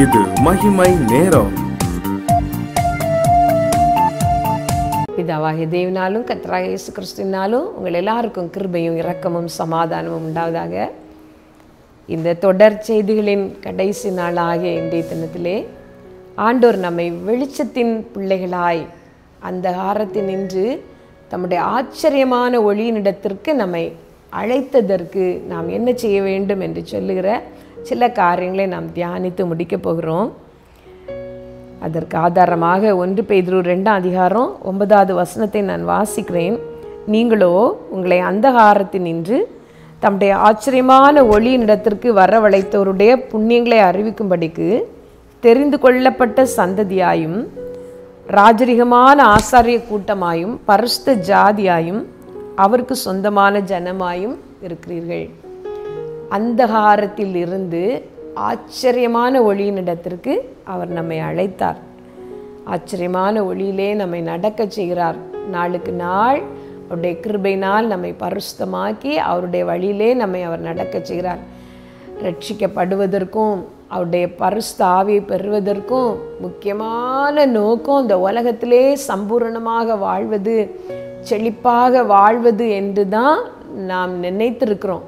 இது மகிமை நேரம். பிதாவாகிய தேவனாலும் கத்ராக இயேசு கிறிஸ்துவினாலும் உங்கள் எல்லாருக்கும் கிருபையும் இரக்கமும் சமாதானமும் உண்டாவதாக. இந்த தொடர் செய்திகளின் கடைசி நாளாகிய இன்றைய தினத்திலே ஆண்டோர் நம்மை வெளிச்சத்தின் பிள்ளைகளாய் அந்த காரத்தில் நின்று தம்முடைய ஆச்சரியமான ஒளியினிடத்திற்கு நம்மை அழைத்ததற்கு நாம் என்ன செய்ய வேண்டும் என்று சொல்லுகிற சில காரியங்களை நாம் தியானித்து முடிக்கப் போகிறோம். அதற்கு ஆதாரமாக ஒன்று பெய்திரு ரெண்டாம் அதிகாரம் ஒன்பதாவது வசனத்தை நான் வாசிக்கிறேன். நீங்களோ உங்களை அந்தகாரத்தில் நின்று தம்முடைய ஆச்சரியமான ஒளியினிடத்திற்கு வரவழைத்தவருடைய புண்ணியங்களை அறிவிக்கும்படிக்கு தெரிந்து கொள்ளப்பட்ட சந்ததியாயும் ராஜரிகமான ஆசாரிய கூட்டமாயும் பரிசுத்த ஜாதியாயும் அவருக்கு சொந்தமான ஜனமாயும் இருக்கிறீர்கள். அந்தகாரத்தில் இருந்து ஆச்சரியமான ஒளியினிடத்திற்கு அவர் நம்மை அழைத்தார். ஆச்சரியமான ஒளியிலே நம்மை நடக்கச் செய்கிறார். நாளுக்கு நாள் அவருடைய கிருபையினால் நம்மை பரிசுத்தமாக்கி அவருடைய வழியிலே நம்மை அவர் நடக்க செய்கிறார். ரட்சிக்கப்படுவதற்கும் அவருடைய பரிசுத்த ஆவியை பெறுவதற்கும் முக்கியமான நோக்கம் இந்த உலகத்திலே சம்பூரணமாக வாழ்வது செழிப்பாக வாழ்வது என்று தான் நாம் நினைத்திருக்கிறோம்.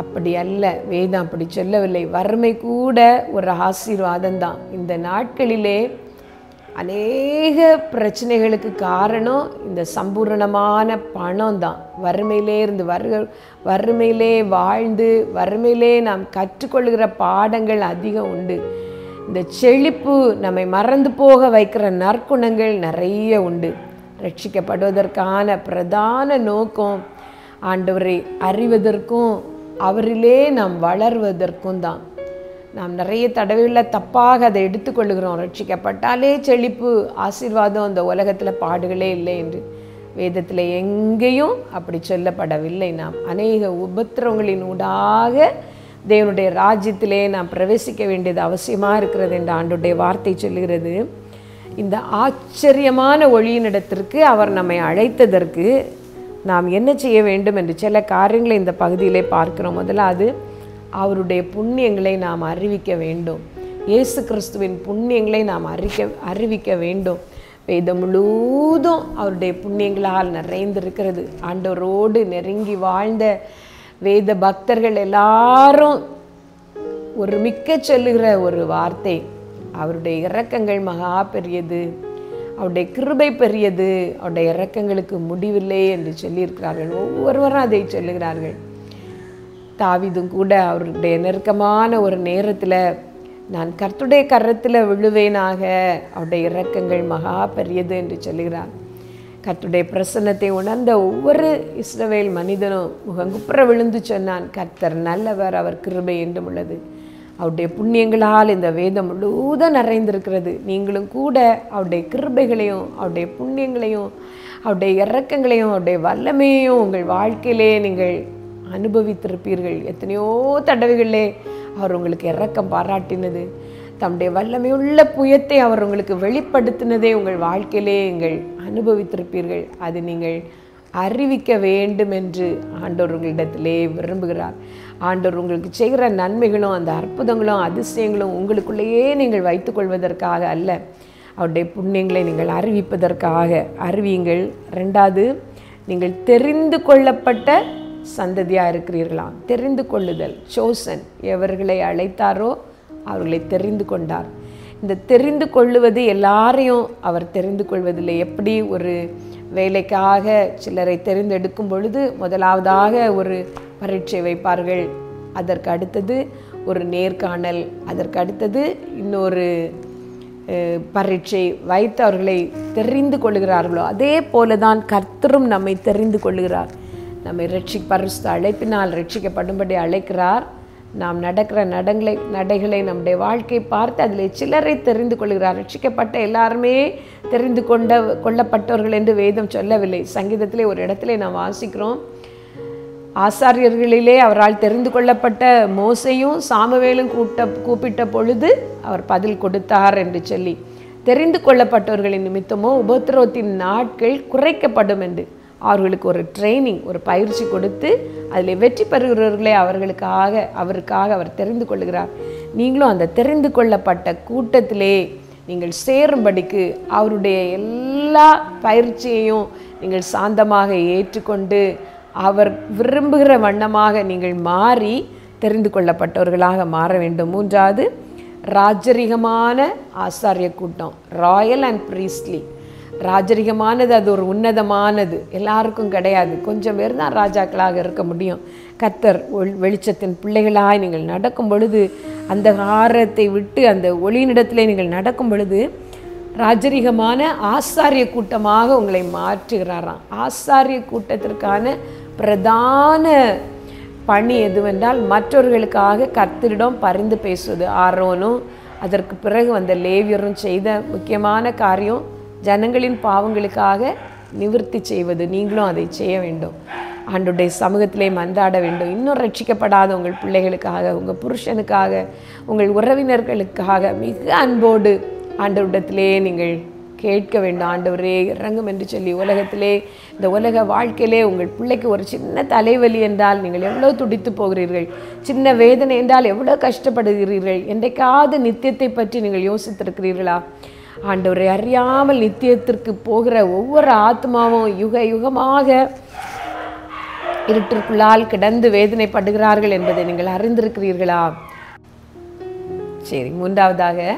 அப்படி அல்ல வேதம் அப்படி சொல்லவில்லை. வறுமை கூட ஒரு ஆசீர்வாதம் தான் இந்த நாட்களிலே அநேக பிரச்சனைகளுக்கு காரணம் இந்த சம்பூரணமான பணம் தான் வறுமையிலே இருந்து வரு வறுமையிலே வாழ்ந்து வறுமையிலே நாம் கற்றுக்கொள்கிற பாடங்கள் அதிகம் உண்டு. இந்த செழிப்பு நம்மை மறந்து போக வைக்கிற நற்குணங்கள் நிறைய உண்டு. ரட்சிக்கப்படுவதற்கான பிரதான நோக்கம் ஆண்டவரை அறிவதற்கும் அவரிலே நாம் வளர்வதற்கும் தான். நாம் நிறைய தடவைகளில் தப்பாக அதை எடுத்துக்கொள்கிறோம். ரட்சிக்கப்பட்டாலே செழிப்பு ஆசீர்வாதம் அந்த உலகத்தில் பாடுகளே இல்லை என்று. வேதத்தில் எங்கேயும் அப்படி சொல்லப்படவில்லை. நாம் அநேக உபத்திரவங்களின் ஊடாக தேவனுடைய ராஜ்யத்திலே நாம் பிரவேசிக்க வேண்டியது அவசியமாக இருக்கிறது என்று ஆண்டுடைய வார்த்தை சொல்லுகிறது. இந்த ஆச்சரியமான ஒளியினிடத்திற்கு அவர் நம்மை அழைத்ததற்கு நாம் என்ன செய்ய வேண்டும் என்று சில காரியங்களை இந்த பகுதியிலே பார்க்கிறோம். முதலாவது அவருடைய புண்ணியங்களை நாம் அறிவிக்க வேண்டும். இயேசு கிறிஸ்துவின் புண்ணியங்களை நாம் அறிக்க அறிவிக்க வேண்டும். வேதம் முழுவதும் அவருடைய புண்ணியங்களால் நிறைந்திருக்கிறது. ஆண்டவரோடு நெருங்கி வாழ்ந்த வேத பக்தர்கள் எல்லாரும் ஒரு மிக்க சொல்லுகிற ஒரு வார்த்தை. அவருடைய இரக்கங்கள் மகா பெரியது. அவருடைய கிருபை பெரியது அவருடைய இறக்கங்களுக்கு முடிவில்லை என்று சொல்லியிருக்கிறார்கள். ஒவ்வொருவரும் அதை சொல்லுகிறார்கள். தாவிதும் கூட அவருடைய நெருக்கமான ஒரு நேரத்தில் நான் கர்த்துடைய கரத்தில் விழுவேனாக அவருடைய இறக்கங்கள் மகா பெரியது என்று சொல்லுகிறார். கர்த்துடைய பிரசன்னத்தை உணர்ந்த ஒவ்வொரு இஸ்ரவேல் மனிதனும் முகங்குப்புற விழுந்து சொன்னான் கர்த்தர் நல்லவர் அவர் கிருபை என்றும் உள்ளது. அவருடைய புண்ணியங்களால் இந்த வேதம் முழுவதும் நிறைந்திருக்கிறது. நீங்களும் கூட அவருடைய கிருபைகளையும் அவருடைய புண்ணியங்களையும் அவருடைய இறக்கங்களையும் அவருடைய வல்லமையையும் உங்கள் வாழ்க்கையிலே நீங்கள் அனுபவித்திருப்பீர்கள். எத்தனையோ தடவைகளே அவர் உங்களுக்கு இறக்கம் பாராட்டினது. தம்முடைய வல்லமையுள்ள புயத்தை அவர் உங்களுக்கு வெளிப்படுத்தினதே உங்கள் வாழ்க்கையிலே நீங்கள் அனுபவித்திருப்பீர்கள். அது நீங்கள் அறிவிக்க வேண்டும் என்று ஆண்டோர் உங்களிடத்திலே விரும்புகிறார். ஆண்டவர் உங்களுக்கு செய்கிற நன்மைகளும் அந்த அற்புதங்களும் அதிசயங்களும் உங்களுக்குள்ளேயே நீங்கள் வைத்துக்கொள்வதற்காக அல்ல. அவருடைய புண்ணியங்களை நீங்கள் அறிவிப்பதற்காக அறிவியுங்கள். ரெண்டாவது நீங்கள் தெரிந்து கொள்ளப்பட்ட சந்ததியாக இருக்கிறீர்களாம். தெரிந்து கொள்ளுதல் சோசன் எவர்களை அழைத்தாரோ அவர்களை தெரிந்து கொண்டார். இந்த தெரிந்து கொள்ளுவது எல்லாரையும் அவர் தெரிந்து கொள்வதில்லை. எப்படி ஒரு வேலைக்காக சிலரை தெரிந்தெடுக்கும் பொழுது முதலாவதாக ஒரு பரீட்சை வைப்பார்கள். அதற்கு அடுத்தது ஒரு நேர்காணல் அதற்கு அடுத்தது இன்னொரு பரீட்சை வைத்து அவர்களை தெரிந்து கொள்கிறார்களோ அதே போல தான் கர்த்தரும் நம்மை தெரிந்து கொள்கிறார். நம்மை ரட்சி பரிசு அழைப்பினால் ரட்சிக்கப்படும்படி அழைக்கிறார். நாம் நடக்கிற நடங்களை நடைகளை நம்முடைய வாழ்க்கை பார்த்து அதில் சிலரை தெரிந்து கொள்கிறார். ரட்சிக்கப்பட்ட எல்லாருமே தெரிந்து கொண்ட கொள்ளப்பட்டவர்கள் என்று வேதம் சொல்லவில்லை. சங்கீதத்திலே ஒரு இடத்துல நாம் வாசிக்கிறோம். ஆசாரியர்களிலே அவரால் தெரிந்து கொள்ளப்பட்ட மோசையும் சாமுவேலும் கூட்ட கூப்பிட்ட பொழுது அவர் பதில் கொடுத்தார் என்று சொல்லி தெரிந்து கொள்ளப்பட்டவர்களின் நிமித்தமோ உபத்திரவத்தின் நாட்கள் குறைக்கப்படும் என்று. அவர்களுக்கு ஒரு ட்ரைனிங் ஒரு பயிற்சி கொடுத்து அதில் வெற்றி பெறுகிறவர்களே அவர்களுக்காக அவருக்காக அவர் தெரிந்து கொள்கிறார். நீங்களும் அந்த தெரிந்து கொள்ளப்பட்ட கூட்டத்திலே நீங்கள் சேரும்படிக்கு அவருடைய எல்லா பயிற்சியையும் நீங்கள் சாந்தமாக ஏற்றுக்கொண்டு அவர் விரும்புகிற வண்ணமாக நீங்கள் மாறி தெரிந்து கொள்ளப்பட்டவர்களாக மாற வேண்டும். மூன்றாவது ராஜரிகமான ஆசாரிய கூட்டம் ராயல் அண்ட் ப்ரீஸ்ட்லி ராஜரிகமானது அது ஒரு உன்னதமானது. எல்லாருக்கும் கிடையாது. கொஞ்சம் பேர் தான் ராஜாக்களாக இருக்க முடியும். கத்தர் வெளிச்சத்தின் பிள்ளைகளாய் நீங்கள் நடக்கும் பொழுது அந்த காரத்தை விட்டு அந்த ஒளியினிடத்திலே நீங்கள் நடக்கும் பொழுது ராஜரிகமான ஆசாரிய கூட்டமாக உங்களை மாற்றுகிறாராம். ஆசாரிய கூட்டத்திற்கான பிரதான பணி எதுவென்றால் மற்றவர்களுக்காக கத்திரிடம் பரிந்து பேசுவது. ஆரோனும் அதற்கு பிறகு வந்த லேவியரும் செய்த முக்கியமான காரியம் ஜனங்களின் பாவங்களுக்காக நிவர்த்தி செய்வது. நீங்களும் அதை செய்ய வேண்டும். ஆண்டுடைய சமூகத்திலே மன்றாட வேண்டும். இன்னும் ரட்சிக்கப்படாத உங்கள் பிள்ளைகளுக்காக உங்கள் புருஷனுக்காக உங்கள் உறவினர்களுக்காக மிக அன்போடு ஆண்டவரிடத்திலே நீங்கள் கேட்க வேண்டும். ஆண்டவரே இறங்கும் என்று சொல்லி உலகத்திலே இந்த உலக வாழ்க்கையிலே உங்கள் பிள்ளைக்கு ஒரு சின்ன தலைவலி என்றால் நீங்கள் எவ்வளோ துடித்து போகிறீர்கள்? சின்ன வேதனை என்றால் எவ்வளோ கஷ்டப்படுகிறீர்கள்? என்றைக்காவது நித்தியத்தை பற்றி நீங்கள் யோசித்திருக்கிறீர்களா? ஆண்டவரை அறியாமல் நித்தியத்திற்கு போகிற ஒவ்வொரு ஆத்மாவும் யுக யுகமாக இருட்டிற்குள்ளால் கிடந்து வேதனைப்படுகிறார்கள் என்பதை நீங்கள் அறிந்திருக்கிறீர்களா? சரி மூன்றாவதாக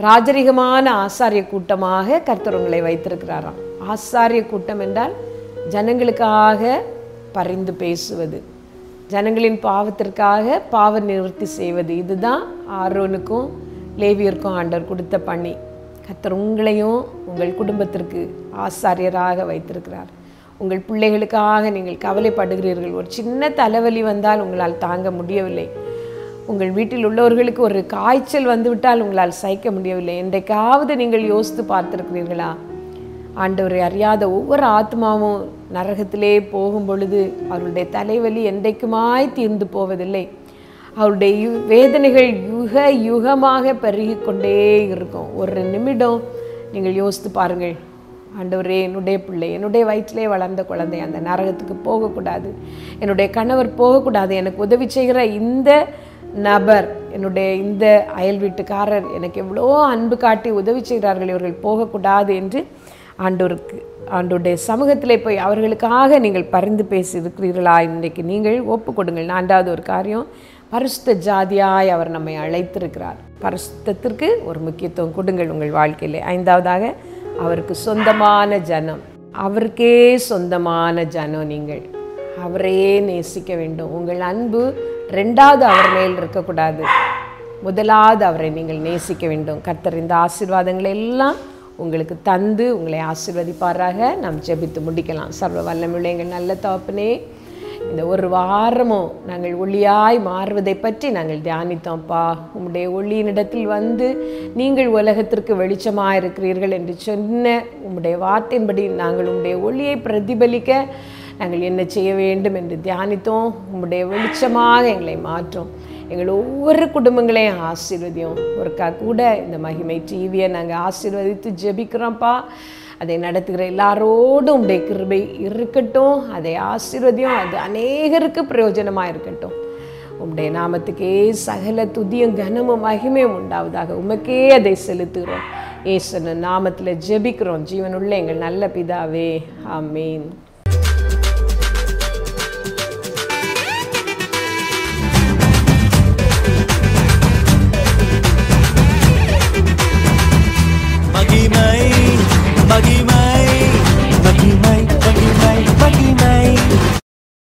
ராஜரிகமான ஆசாரிய கூட்டமாக கர்த்தர் உங்களை வைத்திருக்கிறாராம். ஆசாரிய கூட்டம் என்றால் ஜனங்களுக்காக பரிந்து பேசுவது ஜனங்களின் பாவத்திற்காக பாவ நிவர்த்தி செய்வது. இதுதான் ஆரோனுக்கும் லேவியருக்கும் ஆண்டவர் கொடுத்த பணி. கத்தர் உங்களையும் உங்கள் குடும்பத்திற்கு ஆசாரியராக வைத்திருக்கிறார். உங்கள் பிள்ளைகளுக்காக நீங்கள் கவலைப்படுகிறீர்கள். ஒரு சின்ன தலைவலி வந்தால் உங்களால் தாங்க முடியவில்லை. உங்கள் வீட்டில் உள்ளவர்களுக்கு ஒரு காய்ச்சல் வந்துவிட்டால் உங்களால் சகிக்க முடியவில்லை. என்றைக்காவது நீங்கள் யோசித்து பார்த்துருக்கிறீர்களா? ஆண்டவரை அறியாத ஒவ்வொரு ஆத்மாவும் நரகத்திலே போகும் பொழுது அவருடைய தலைவலி என்றைக்குமாய் தீர்ந்து போவதில்லை. அவருடைய யு- வேதனைகள் யுக யுகமாக பெருகி கொண்டே இருக்கும். ஒரு நிமிடம் நீங்கள் யோசித்து பாருங்கள். ஆண்டவரே என்னுடைய பிள்ளை என்னுடைய வயிற்றிலே வளர்ந்த குழந்தை அந்த நரகத்துக்கு போகக்கூடாது. என்னுடைய கணவர் போகக்கூடாது. எனக்கு உதவி செய்கிற இந்த நபர் என்னுடைய இந்த அயல் வீட்டுக்காரர் எனக்கு எவ்வளோ அன்பு காட்டி உதவி செய்கிறார்கள் இவர்கள் போகக்கூடாது என்று ஆண்டோருக்கு ஆண்டோடைய சமூகத்திலே போய் அவர்களுக்காக நீங்கள் பரிந்து பேசி இருக்கிறீர்களா இன்றைக்கு நீங்கள் ஒப்பு கொடுங்கள். நான்காவது ஒரு காரியம் பரிசுத்த ஜாதியாய் அவர் நம்மை அழைத்திருக்கிறார். பரிசுத்தத்திற்கு ஒரு முக்கியத்துவம் கொடுங்கள் உங்கள் வாழ்க்கையிலே. ஐந்தாவதாக அவருக்கு சொந்தமான ஜனம். அவருக்கே சொந்தமான ஜனம் நீங்கள். அவரையே நேசிக்க வேண்டும். உங்கள் அன்பு ரெண்டாவது அவர் மேல் இருக்கக்கூடாது. முதலாவது அவரை நீங்கள் நேசிக்க வேண்டும். கர்த்தர் இந்த ஆசீர்வாதங்களை எல்லாம் உங்களுக்கு தந்து உங்களை ஆசிர்வதிப்பாராக. நாம் ஜெபித்து முடிக்கலாம். சர்வ வல்லமுள்ள எங்கள் நல்ல தகப்பனே இந்த ஒரு வாரமும் நாங்கள் ஒளியாய் மாறுவதை பற்றி நாங்கள் தியானித்தோம்ப்பா. உம்முடைய ஒளியினிடத்தில் வந்து நீங்கள் உலகத்திற்கு வெளிச்சமாக இருக்கிறீர்கள் என்று சொன்ன உம்முடைய வார்த்தையின்படி நாங்கள் உம்முடைய ஒளியை பிரதிபலிக்க நாங்கள் என்ன செய்ய வேண்டும் என்று தியானித்தோம். உம்முடைய வெளிச்சமாக எங்களை மாற்றும். எங்கள் ஒவ்வொரு குடும்பங்களையும் ஆசீர்வதியும். ஒருக்கா கூட இந்த மகிமை டிவியை நாங்கள் ஆசீர்வதித்து ஜெபிக்கிறோம்ப்பா. அதை நடத்துகிற எல்லாரோடும் உடைய கிருபை இருக்கட்டும் அதை ஆசீர்வதியும் அது அநேகருக்கு பிரயோஜனமாக இருக்கட்டும். உம்முடைய நாமத்துக்கே சகல துதியும் கனமும் மகிமையும் உண்டாவதாக உமக்கே அதை செலுத்துகிறோம். ஏசன நாமத்தில் ஜெபிக்கிறோம். ஜீவனுள்ள எங்கள் நல்ல பிதாவே ஆமீன். மகிமை Bagi mai, bagi mai